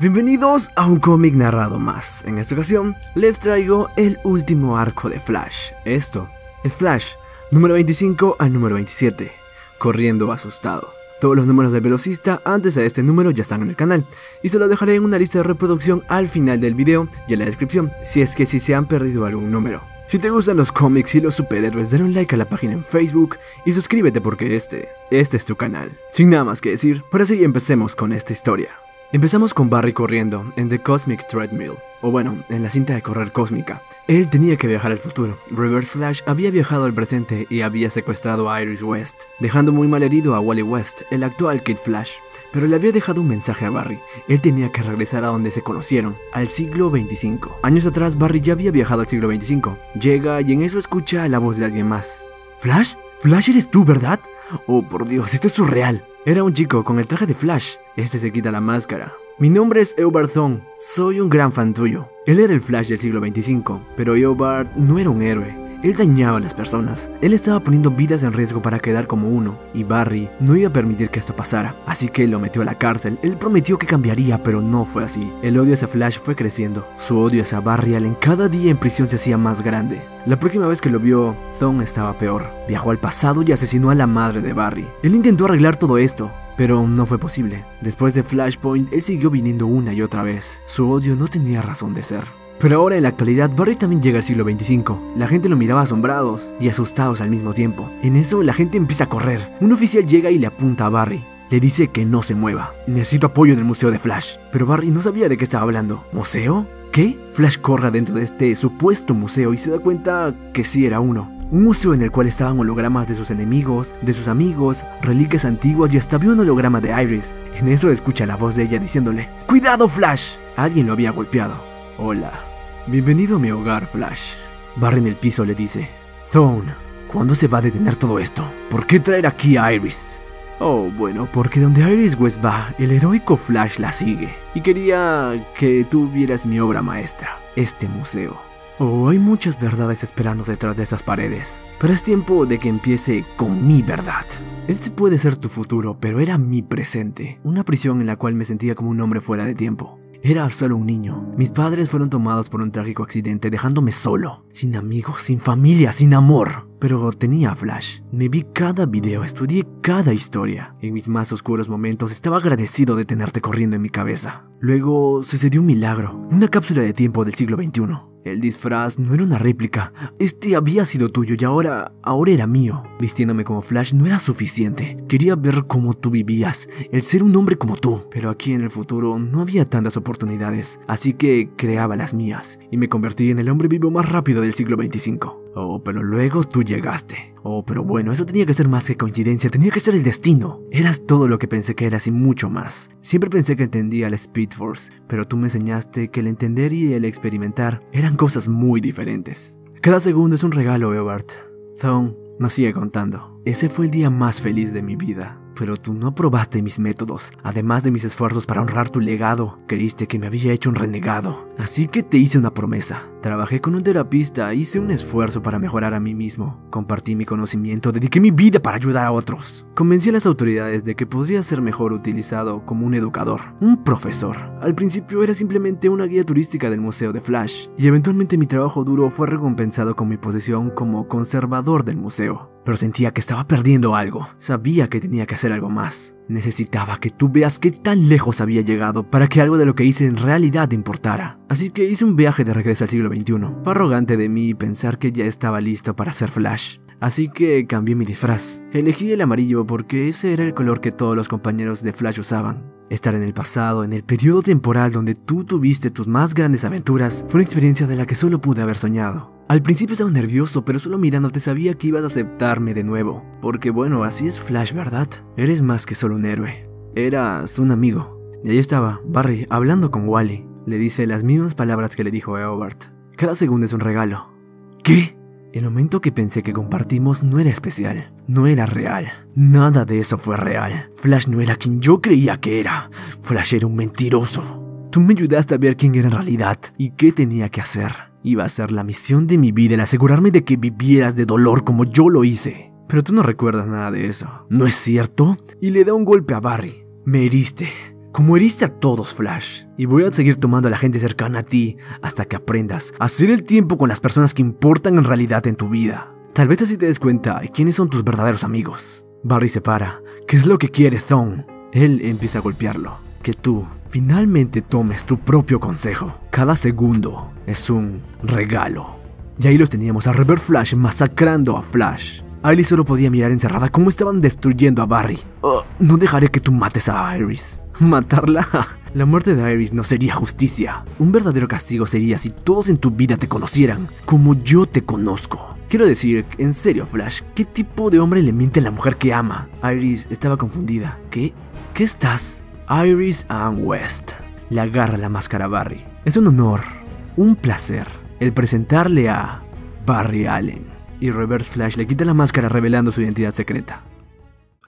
Bienvenidos a un cómic narrado más. En esta ocasión les traigo el último arco de Flash. Esto es Flash, número 25 al número 27, corriendo asustado. Todos los números del velocista antes de este número ya están en el canal y se los dejaré en una lista de reproducción al final del video y en la descripción si es que si se han perdido algún número. Si te gustan los cómics y los superhéroes, dale un like a la página en Facebook y suscríbete porque este, este es tu canal. Sin nada más que decir, ahora sí empecemos con esta historia. Empezamos con Barry corriendo en The Cosmic Treadmill, o bueno, en la cinta de correr cósmica. Él tenía que viajar al futuro. Reverse Flash había viajado al presente y había secuestrado a Iris West, dejando muy mal herido a Wally West, el actual Kid Flash. Pero le había dejado un mensaje a Barry. Él tenía que regresar a donde se conocieron, al siglo 25. Años atrás, Barry ya había viajado al siglo 25. Llega y en eso escucha la voz de alguien más. ¿Flash? Flash eres tú, ¿verdad? Oh, por Dios, esto es surreal. Era un chico con el traje de Flash. Este se quita la máscara. Mi nombre es Eobard Thawne. Soy un gran fan tuyo. Él era el Flash del siglo 25, pero Eobard no era un héroe. Él dañaba a las personas. Él estaba poniendo vidas en riesgo para quedar como uno, y Barry no iba a permitir que esto pasara. Así que lo metió a la cárcel. Él prometió que cambiaría, pero no fue así. El odio hacia Flash fue creciendo. Su odio hacia Barry Allen cada día en prisión se hacía más grande. La próxima vez que lo vio, Thon estaba peor. Viajó al pasado y asesinó a la madre de Barry. Él intentó arreglar todo esto, pero no fue posible. Después de Flashpoint, él siguió viniendo una y otra vez. Su odio no tenía razón de ser. Pero ahora en la actualidad Barry también llega al siglo 25. La gente lo miraba asombrados y asustados al mismo tiempo. En eso la gente empieza a correr. Un oficial llega y le apunta a Barry. Le dice que no se mueva. Necesito apoyo en el museo de Flash. Pero Barry no sabía de qué estaba hablando. ¿Museo? ¿Qué? Flash corre dentro de este supuesto museo y se da cuenta que sí era uno. Un museo en el cual estaban hologramas de sus enemigos, de sus amigos, reliquias antiguas y hasta vio un holograma de Iris. En eso escucha la voz de ella diciéndole, ¡Cuidado Flash! Alguien lo había golpeado. Hola. Bienvenido a mi hogar, Flash. Barry en el piso le dice, Thone, ¿cuándo se va a detener todo esto? ¿Por qué traer aquí a Iris? Oh, bueno, porque donde Iris West va, el heroico Flash la sigue. Y quería que tú vieras mi obra maestra, este museo. Oh, hay muchas verdades esperando detrás de esas paredes, pero es tiempo de que empiece con mi verdad. Este puede ser tu futuro, pero era mi presente, una prisión en la cual me sentía como un hombre fuera de tiempo. Era solo un niño. Mis padres fueron tomados por un trágico accidente dejándome solo, sin amigos, sin familia, sin amor. Pero tenía Flash. Me vi cada video, estudié cada historia. En mis más oscuros momentos estaba agradecido de tenerte corriendo en mi cabeza. Luego sucedió un milagro, una cápsula de tiempo del siglo XXI. El disfraz no era una réplica, este había sido tuyo y ahora, ahora era mío. Vistiéndome como Flash no era suficiente, quería ver cómo tú vivías, el ser un hombre como tú. Pero aquí en el futuro no había tantas oportunidades, así que creaba las mías y me convertí en el hombre vivo más rápido del siglo XXV. Oh, pero luego tú llegaste. Oh, pero bueno, eso tenía que ser más que coincidencia, tenía que ser el destino. Eras todo lo que pensé que eras y mucho más. Siempre pensé que entendía el Speed Force, pero tú me enseñaste que el entender y el experimentar eran cosas muy diferentes. Cada segundo es un regalo, Eobard. Thon nos sigue contando. Ese fue el día más feliz de mi vida pero tú no probaste mis métodos. Además de mis esfuerzos para honrar tu legado, creíste que me había hecho un renegado. Así que te hice una promesa. Trabajé con un terapista, hice un esfuerzo para mejorar a mí mismo. Compartí mi conocimiento, dediqué mi vida para ayudar a otros. Convencí a las autoridades de que podría ser mejor utilizado como un educador, un profesor. Al principio era simplemente una guía turística del Museo de Flash, y eventualmente mi trabajo duro fue recompensado con mi posición como conservador del museo pero sentía que estaba perdiendo algo. Sabía que tenía que hacer algo más. Necesitaba que tú veas qué tan lejos había llegado para que algo de lo que hice en realidad importara. Así que hice un viaje de regreso al siglo XXI. Fue arrogante de mí pensar que ya estaba listo para hacer Flash. Así que cambié mi disfraz. Elegí el amarillo porque ese era el color que todos los compañeros de Flash usaban. Estar en el pasado, en el periodo temporal donde tú tuviste tus más grandes aventuras, fue una experiencia de la que solo pude haber soñado. Al principio estaba nervioso, pero solo mirándote sabía que ibas a aceptarme de nuevo. Porque bueno, así es Flash, ¿verdad? Eres más que solo un héroe. Eras un amigo. Y ahí estaba, Barry, hablando con Wally. Le dice las mismas palabras que le dijo a Eobard. Cada segundo es un regalo. ¿Qué? El momento que pensé que compartimos no era especial, no era real. Nada de eso fue real. Flash no era quien yo creía que era. Flash era un mentiroso. Tú me ayudaste a ver quién era en realidad y qué tenía que hacer. Iba a ser la misión de mi vida el asegurarme de que vivieras de dolor como yo lo hice. Pero tú no recuerdas nada de eso. ¿No es cierto? Y le da un golpe a Barry. Me heriste. como heriste a todos, Flash. Y voy a seguir tomando a la gente cercana a ti hasta que aprendas a hacer el tiempo con las personas que importan en realidad en tu vida. Tal vez así te des cuenta de quiénes son tus verdaderos amigos. Barry se para. ¿Qué es lo que quieres, Thon? Él empieza a golpearlo. Que tú finalmente tomes tu propio consejo. Cada segundo es un regalo. Y ahí lo teníamos a Reverse Flash masacrando a Flash. Aileen solo podía mirar encerrada cómo estaban destruyendo a Barry. Oh, no dejaré que tú mates a Iris. ¿Matarla? La muerte de Iris no sería justicia. Un verdadero castigo sería si todos en tu vida te conocieran como yo te conozco. Quiero decir, en serio, Flash, ¿qué tipo de hombre le miente a la mujer que ama? Iris estaba confundida. ¿Qué? ¿Qué estás? Iris Ann West. Le agarra la máscara a Barry. Es un honor, un placer, el presentarle a Barry Allen. Y Reverse Flash le quita la máscara revelando su identidad secreta.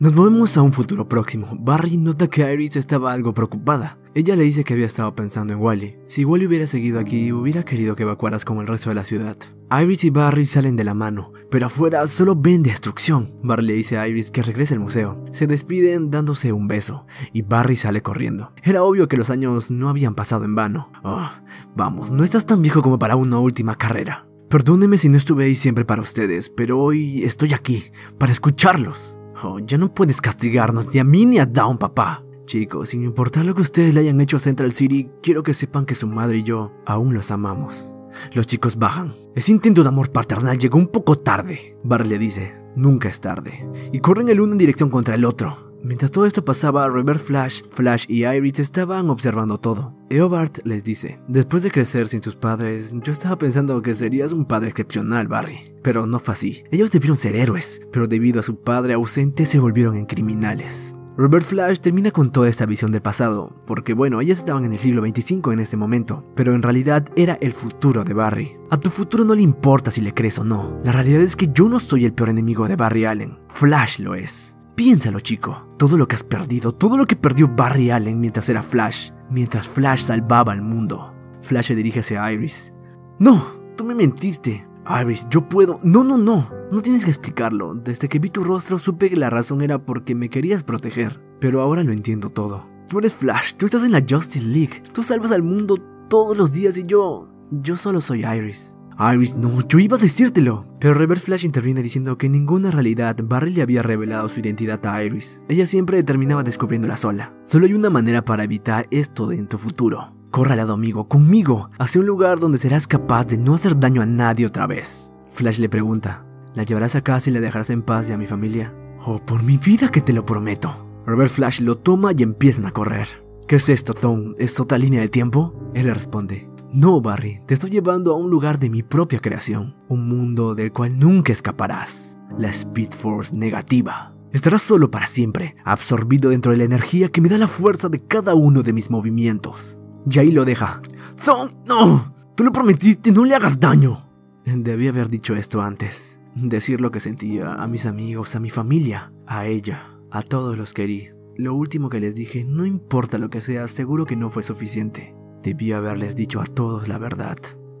Nos movemos a un futuro próximo. Barry nota que Iris estaba algo preocupada. Ella le dice que había estado pensando en Wally. Si Wally hubiera seguido aquí, hubiera querido que evacuaras como el resto de la ciudad. Iris y Barry salen de la mano, pero afuera solo ven destrucción. Barry le dice a Iris que regrese al museo. Se despiden dándose un beso, y Barry sale corriendo. Era obvio que los años no habían pasado en vano. Oh, vamos, no estás tan viejo como para una última carrera. Perdóneme si no estuve ahí siempre para ustedes, pero hoy estoy aquí, para escucharlos. Oh, ya no puedes castigarnos ni a mí ni a Down, papá. Chicos, sin importar lo que ustedes le hayan hecho a Central City, quiero que sepan que su madre y yo aún los amamos. Los chicos bajan. Ese intento de amor paternal llegó un poco tarde. Barry le dice, nunca es tarde. Y corren el uno en dirección contra el otro. Mientras todo esto pasaba, Reverse Flash, Flash y Iris estaban observando todo. Eobard les dice, después de crecer sin sus padres, yo estaba pensando que serías un padre excepcional, Barry. Pero no fue así. Ellos debieron ser héroes, pero debido a su padre ausente se volvieron en criminales. Reverse Flash termina con toda esta visión del pasado, porque bueno, ellos estaban en el siglo 25 en este momento, pero en realidad era el futuro de Barry. A tu futuro no le importa si le crees o no, la realidad es que yo no soy el peor enemigo de Barry Allen, Flash lo es. Piénsalo chico, todo lo que has perdido, todo lo que perdió Barry Allen mientras era Flash, mientras Flash salvaba al mundo. Flash se dirige hacia Iris. No, tú me mentiste. Iris, yo puedo... No, no, no. No tienes que explicarlo. Desde que vi tu rostro supe que la razón era porque me querías proteger. Pero ahora lo entiendo todo. Tú eres Flash, tú estás en la Justice League. Tú salvas al mundo todos los días y yo... Yo solo soy Iris. Iris, no, yo iba a decírtelo. Pero Reverse Flash interviene diciendo que en ninguna realidad Barry le había revelado su identidad a Iris. Ella siempre terminaba descubriéndola sola. Solo hay una manera para evitar esto en tu futuro. Corre al lado amigo, conmigo, hacia un lugar donde serás capaz de no hacer daño a nadie otra vez. Flash le pregunta, ¿la llevarás a casa y la dejarás en paz y a mi familia? Oh, por mi vida que te lo prometo. Reverse Flash lo toma y empiezan a correr. ¿Qué es esto, Tom? ¿Es otra línea de tiempo? Él le responde, no, Barry, te estoy llevando a un lugar de mi propia creación, un mundo del cual nunca escaparás, la Speed Force negativa. Estarás solo para siempre, absorbido dentro de la energía que me da la fuerza de cada uno de mis movimientos. Y ahí lo deja. ¡Zon! ¡No! Tú lo prometiste, no le hagas daño. Debí haber dicho esto antes. Decir lo que sentía a mis amigos, a mi familia, a ella, a todos los que. Lo último que les dije, no importa lo que sea, seguro que no fue suficiente. Debí haberles dicho a todos la verdad,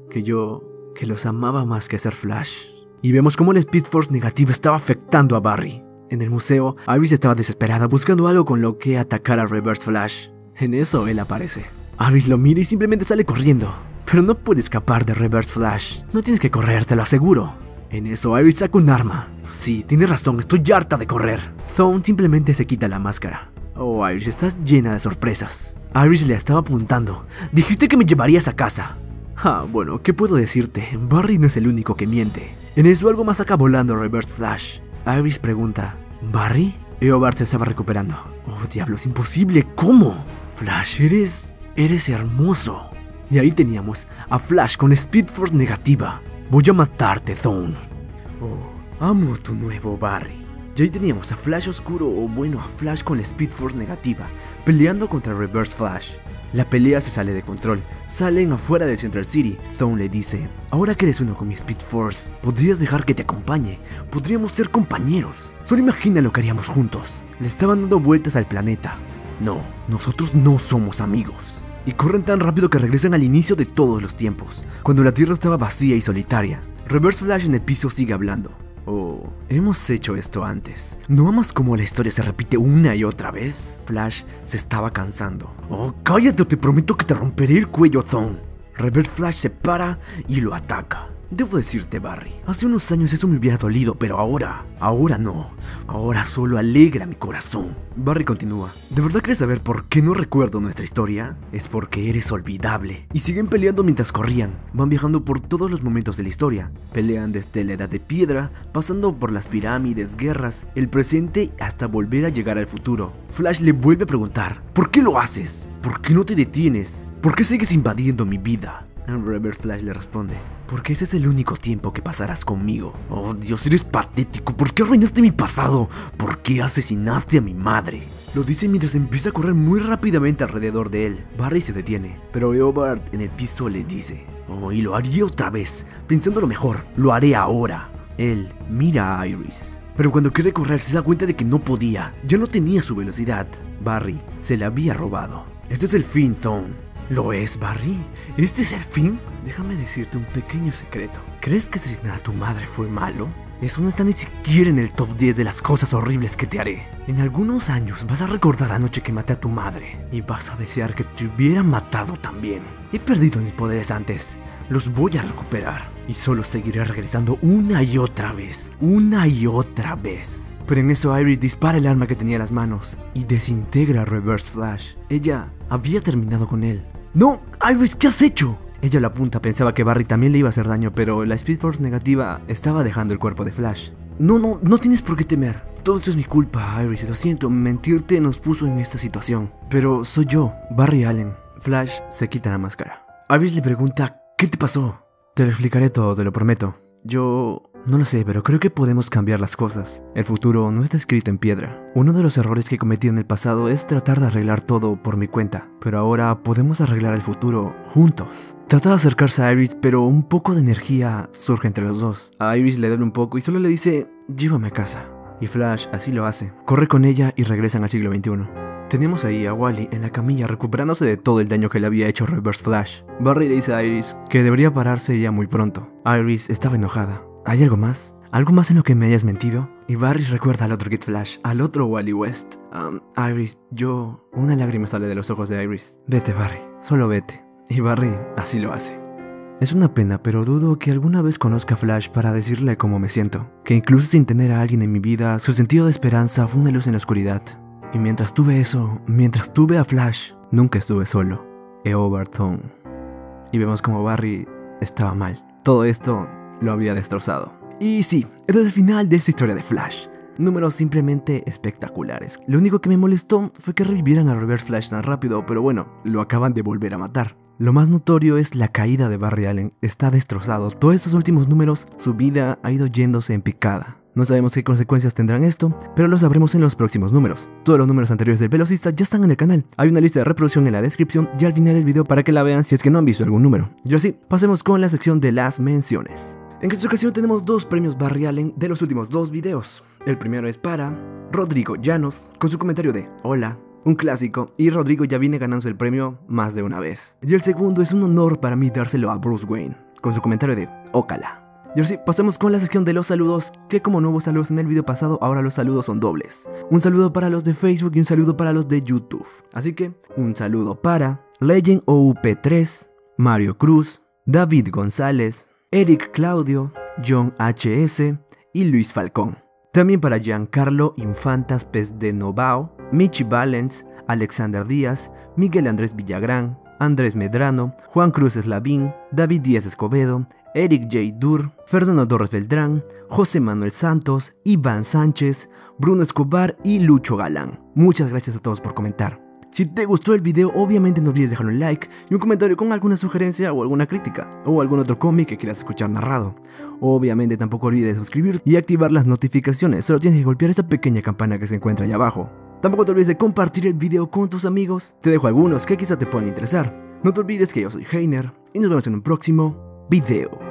que yo, que los amaba más que ser Flash. Y vemos cómo la Speed Force negativa estaba afectando a Barry. En el museo, Iris estaba desesperada buscando algo con lo que atacar a Reverse Flash. En eso él aparece. Iris lo mira y simplemente sale corriendo. Pero no puede escapar de Reverse Flash. No tienes que correr, te lo aseguro. En eso Iris saca un arma. Sí, tienes razón, estoy harta de correr. Thone simplemente se quita la máscara. Oh, Iris, estás llena de sorpresas. Iris le estaba apuntando. Dijiste que me llevarías a casa. Ah, bueno, ¿qué puedo decirte? Barry no es el único que miente. En eso algo más saca volando Reverse Flash. Iris pregunta, ¿Barry? Eobard se estaba recuperando. Oh, diablos, imposible, ¿cómo? Flash, eres... eres hermoso. Y ahí teníamos a Flash con Speed Force negativa. Voy a matarte, Zone. Oh, amo tu nuevo Barry. Y ahí teníamos a Flash oscuro o bueno a Flash con la Speed Force negativa, peleando contra Reverse Flash. La pelea se sale de control, salen afuera de Central City. Zone le dice, ahora que eres uno con mi Speed Force, podrías dejar que te acompañe, podríamos ser compañeros. Solo imagina lo que haríamos juntos. Le estaban dando vueltas al planeta. No, nosotros no somos amigos. Y corren tan rápido que regresan al inicio de todos los tiempos, cuando la Tierra estaba vacía y solitaria. Reverse Flash en el piso sigue hablando. Oh, hemos hecho esto antes. ¿No amas como la historia se repite una y otra vez? Flash se estaba cansando. Oh, cállate, te prometo que te romperé el cuello, Thon. Reverse Flash se para y lo ataca. Debo decirte, Barry, hace unos años eso me hubiera dolido, pero ahora, ahora no. Ahora solo alegra mi corazón. Barry continúa. ¿De verdad quieres saber por qué no recuerdo nuestra historia? Es porque eres olvidable. Y siguen peleando mientras corrían. Van viajando por todos los momentos de la historia. Pelean desde la edad de piedra, pasando por las pirámides, guerras, el presente hasta volver a llegar al futuro. Flash le vuelve a preguntar, ¿por qué lo haces? ¿Por qué no te detienes? ¿Por qué sigues invadiendo mi vida? Reverse Flash le responde, porque ese es el único tiempo que pasarás conmigo. Oh Dios, eres patético. ¿Por qué arruinaste mi pasado? ¿Por qué asesinaste a mi madre? Lo dice mientras empieza a correr muy rápidamente alrededor de él. Barry se detiene, pero Eobard en el piso le dice, Oh, y lo haría otra vez. Pensándolo mejor, lo haré ahora. Él mira a Iris. Pero cuando quiere correr se da cuenta de que no podía. Ya no tenía su velocidad. Barry se la había robado. Este es el fin, Thon. ¿Lo es, Barry? ¿Este es el fin? Déjame decirte un pequeño secreto. ¿Crees que asesinar a tu madre fue malo? Eso no está ni siquiera en el top 10 de las cosas horribles que te haré. En algunos años vas a recordar la noche que maté a tu madre y vas a desear que te hubiera matado también. He perdido mis poderes antes, los voy a recuperar y solo seguiré regresando una y otra vez, una y otra vez. Pero en eso Iris dispara el arma que tenía en las manos y desintegra a Reverse Flash. Ella había terminado con él ¡No! ¡Iris, ¿qué has hecho? Ella la apunta, pensaba que Barry también le iba a hacer daño, pero la Speed Force negativa estaba dejando el cuerpo de Flash. No, no, no tienes por qué temer. Todo esto es mi culpa, Iris, lo siento, mentirte nos puso en esta situación. Pero soy yo, Barry Allen. Flash se quita la máscara. Iris le pregunta, ¿qué te pasó? Te lo explicaré todo, te lo prometo. Yo no lo sé, pero creo que podemos cambiar las cosas. El futuro no está escrito en piedra. Uno de los errores que cometí en el pasado es tratar de arreglar todo por mi cuenta, pero ahora podemos arreglar el futuro juntos. Trata de acercarse a Iris, pero un poco de energía surge entre los dos. A Iris le duele un poco y solo le dice, llévame a casa. Y Flash así lo hace. Corre con ella y regresan al siglo XXI. Tenemos ahí a Wally en la camilla recuperándose de todo el daño que le había hecho Reverse Flash. Barry le dice a Iris que debería pararse ya muy pronto. Iris estaba enojada. ¿Hay algo más? ¿Algo más en lo que me hayas mentido? Y Barry recuerda al otro Kid Flash, al otro Wally West. Iris, yo... Una lágrima sale de los ojos de Iris. Vete, Barry, solo vete. Y Barry así lo hace. Es una pena, pero dudo que alguna vez conozca a Flash para decirle cómo me siento. Que incluso sin tener a alguien en mi vida, su sentido de esperanza fue una luz en la oscuridad. Y mientras tuve eso, mientras tuve a Flash, nunca estuve solo. Eobarthon. Y vemos como Barry estaba mal. Todo esto lo había destrozado. Y sí, era el final de esta historia de Flash. Números simplemente espectaculares. Lo único que me molestó fue que revivieran a Reverse Flash tan rápido, pero bueno, lo acaban de volver a matar. Lo más notorio es la caída de Barry Allen. Está destrozado. Todos estos últimos números, su vida ha ido yéndose en picada. No sabemos qué consecuencias tendrán esto, pero lo sabremos en los próximos números. Todos los números anteriores del velocista ya están en el canal. Hay una lista de reproducción en la descripción y al final del video para que la vean si es que no han visto algún número. Y así, pasemos con la sección de las menciones. En esta ocasión tenemos dos premios Barry Allen de los últimos dos videos. El primero es para Rodrigo Llanos, con su comentario de Hola, un clásico, y Rodrigo ya viene ganándose el premio más de una vez. Y el segundo es un honor para mí dárselo a Bruce Wayne, con su comentario de Ocala. Y ahora sí, pasemos con la sección de los saludos, que como no hubo saludos en el video pasado, ahora los saludos son dobles. Un saludo para los de Facebook y un saludo para los de YouTube. Así que, un saludo para Legend OUP3, Mario Cruz, David González, Eric Claudio, John HS y Luis Falcón. También para Giancarlo Infantas Pez de Novao, Michi Valens, Alexander Díaz, Miguel Andrés Villagrán, Andrés Medrano, Juan Cruz Eslavín, David Díaz Escobedo, Eric J. Dur, Fernando Torres Beltrán, José Manuel Santos, Iván Sánchez, Bruno Escobar y Lucho Galán. Muchas gracias a todos por comentar. Si te gustó el video, obviamente no olvides dejar un like y un comentario con alguna sugerencia o alguna crítica, o algún otro cómic que quieras escuchar narrado. Obviamente tampoco olvides suscribirte y activar las notificaciones, solo tienes que golpear esa pequeña campana que se encuentra ahí abajo. Tampoco te olvides de compartir el video con tus amigos, te dejo algunos que quizá te puedan interesar. No te olvides que yo soy Heiner y nos vemos en un próximo video.